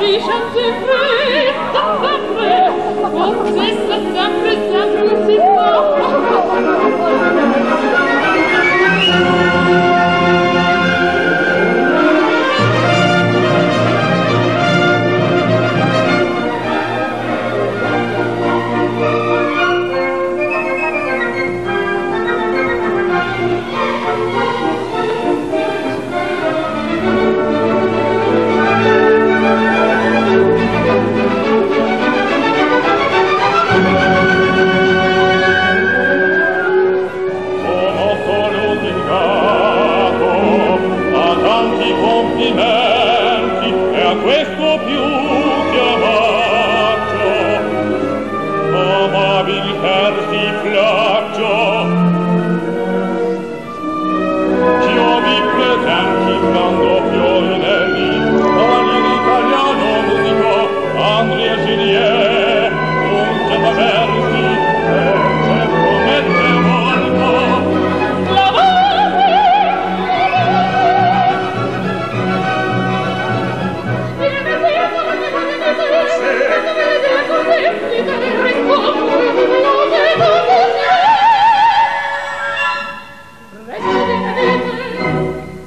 We shall defeat sempre, sempre, sempre, sempre, sempre, sempre, gloria